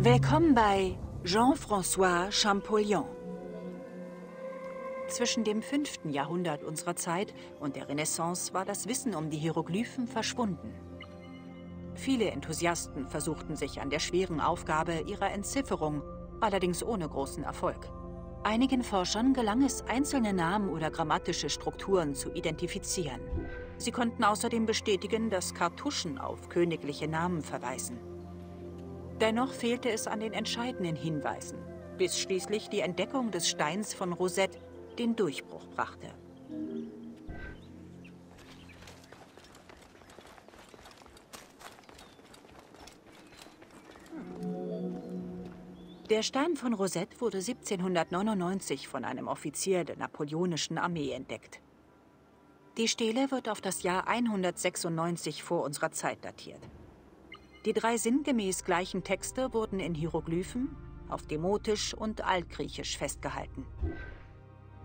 Willkommen bei Jean-François Champollion. Zwischen dem 5. Jahrhundert unserer Zeit und der Renaissance war das Wissen um die Hieroglyphen verschwunden. Viele Enthusiasten versuchten sich an der schweren Aufgabe ihrer Entzifferung, allerdings ohne großen Erfolg. Einigen Forschern gelang es, einzelne Namen oder grammatische Strukturen zu identifizieren. Sie konnten außerdem bestätigen, dass Kartuschen auf königliche Namen verweisen. Dennoch fehlte es an den entscheidenden Hinweisen, bis schließlich die Entdeckung des Steins von Rosette den Durchbruch brachte. Der Stein von Rosette wurde 1799 von einem Offizier der napoleonischen Armee entdeckt. Die Stele wird auf das Jahr 196 vor unserer Zeit datiert. Die drei sinngemäß gleichen Texte wurden in Hieroglyphen, auf Demotisch und Altgriechisch festgehalten.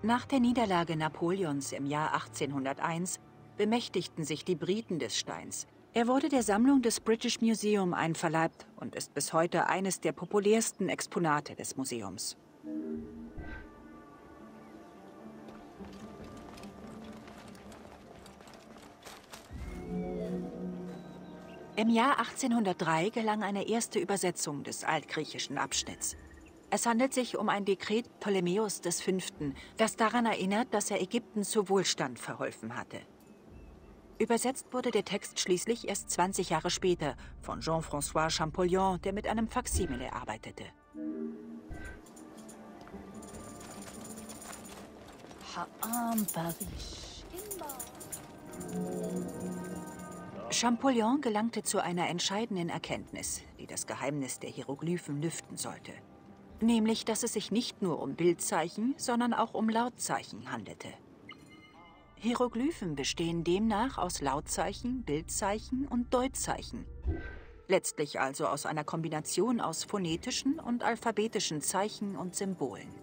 Nach der Niederlage Napoleons im Jahr 1801 bemächtigten sich die Briten des Steins. Er wurde der Sammlung des British Museum einverleibt und ist bis heute eines der populärsten Exponate des Museums. Im Jahr 1803 gelang eine erste Übersetzung des altgriechischen Abschnitts. Es handelt sich um ein Dekret Ptolemäus V., das daran erinnert, dass er Ägypten zu Wohlstand verholfen hatte. Übersetzt wurde der Text schließlich erst 20 Jahre später von Jean-François Champollion, der mit einem Faksimile arbeitete. Champollion gelangte zu einer entscheidenden Erkenntnis, die das Geheimnis der Hieroglyphen lüften sollte nämlich dass es sich nicht nur um Bildzeichen, sondern auch um Lautzeichen handelte. Hieroglyphen bestehen demnach aus Lautzeichen, Bildzeichen und Deutzeichen. Letztlich also aus einer Kombination aus phonetischen und alphabetischen Zeichen und Symbolen.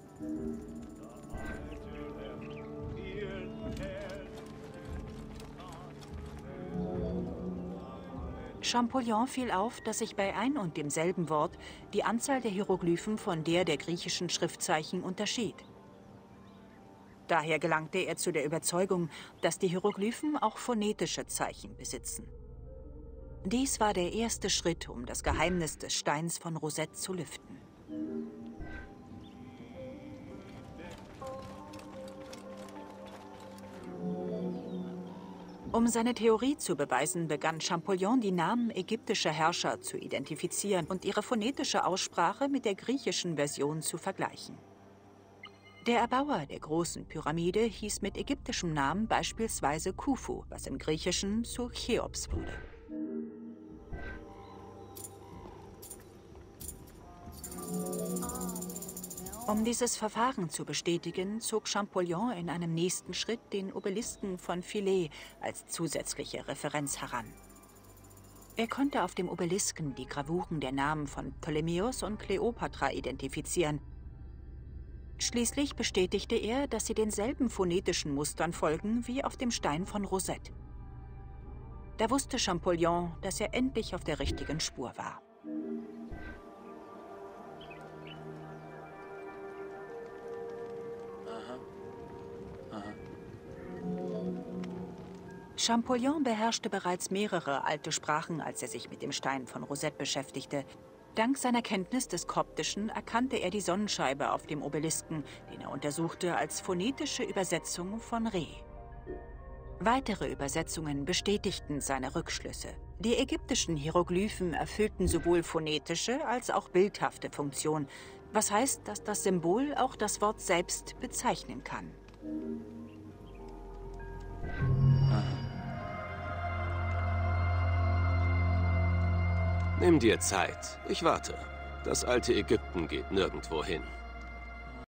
Champollion fiel auf, dass sich bei ein und demselben Wort die Anzahl der Hieroglyphen von der der griechischen Schriftzeichen unterschied. Daher gelangte er zu der Überzeugung, dass die Hieroglyphen auch phonetische Zeichen besitzen. Dies war der erste Schritt, um das Geheimnis des Steins von Rosette zu lüften. Um seine Theorie zu beweisen, begann Champollion die Namen ägyptischer Herrscher zu identifizieren und ihre phonetische Aussprache mit der griechischen Version zu vergleichen. Der Erbauer der großen Pyramide hieß mit ägyptischem Namen beispielsweise Khufu, was im Griechischen zu Cheops wurde. Um dieses Verfahren zu bestätigen, zog Champollion in einem nächsten Schritt den Obelisken von Philae als zusätzliche Referenz heran. Er konnte auf dem Obelisken die Gravuren der Namen von Ptolemäus und Kleopatra identifizieren. Schließlich bestätigte er, dass sie denselben phonetischen Mustern folgen wie auf dem Stein von Rosette. Da wusste Champollion, dass er endlich auf der richtigen Spur war. Champollion beherrschte bereits mehrere alte Sprachen, als er sich mit dem Stein von Rosette beschäftigte. Dank seiner Kenntnis des Koptischen erkannte er die Sonnenscheibe auf dem Obelisken, den er untersuchte als phonetische Übersetzung von Re. Weitere Übersetzungen bestätigten seine Rückschlüsse. Die ägyptischen Hieroglyphen erfüllten sowohl phonetische als auch bildhafte Funktion, was heißt, dass das Symbol auch das Wort selbst bezeichnen kann. Nimm dir Zeit. Ich warte. Das alte Ägypten geht nirgendwo hin.